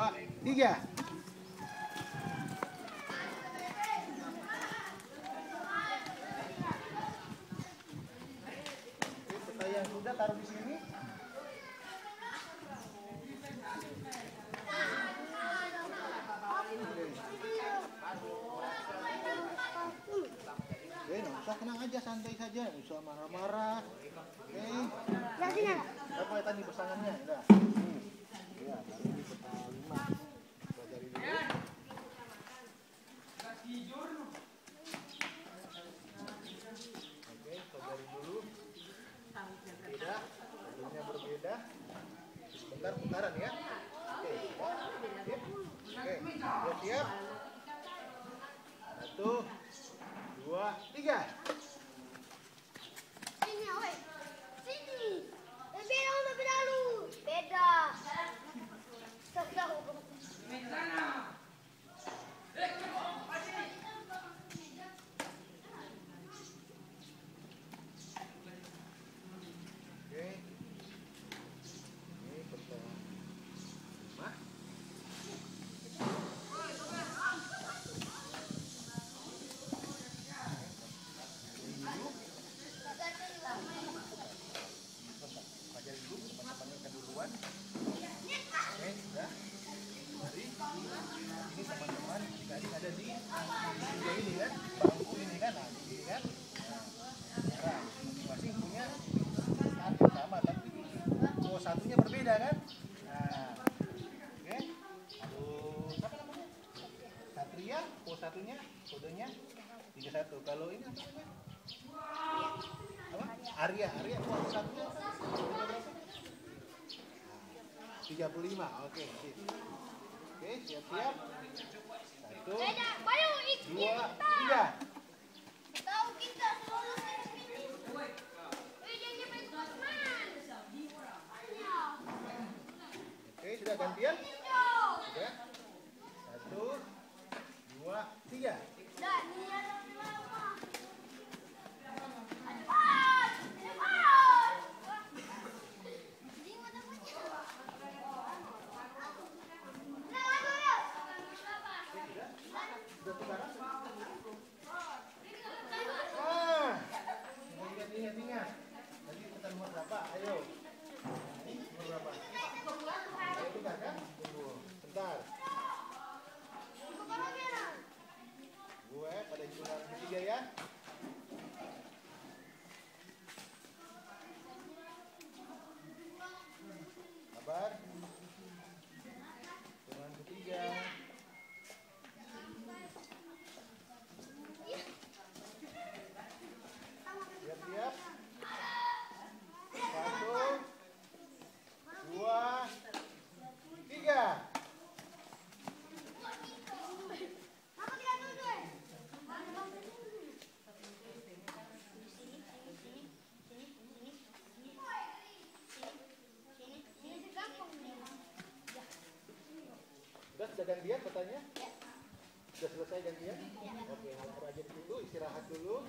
dua, tiga. Yang sudah taruh di sini. Oke, nggak usah tenang aja, santai saja, nggak usah marah-marah. Oke. Ada. Apa ya tadi pesanannya? Udah. Ya, baru di peta lima. Pelajari dulu. Oke, pelajari dulu. Beda, bentuknya berbeda. Sebentar, putaran ya. Oke. Oke, siap, siap. Satu, dua, tiga. Sini, oi. Sini. Eh, beda untuk beda lu. Beda. Stop, stop. Oke. Ini peta lima. Pelajari dulu teman-temannya keduluan. Oke, sudah. Mari. Ini teman-teman adik ada di meja ini kan, bangku ini kan, nah di sini kan. Nah, masing-masing punya satu sama tapi oh satunya berbeda kan? Nah, oke. Siapa namanya? Satria, oh satunya, kodenya tiga satu. Kalau ini apa namanya? Apa? Arya, Arya, oh satunya? Tiga puluh lima, oke. sip. Oke, siap-siap. Satu, ik- dua, kita. tiga. Tahu kita selalu di sini. Eh, jangan main Batman. Ayo. Oke, sudah gantian? Sudah, gantian petanya? Sudah selesai gantian? Oke, aja dulu, istirahat dulu.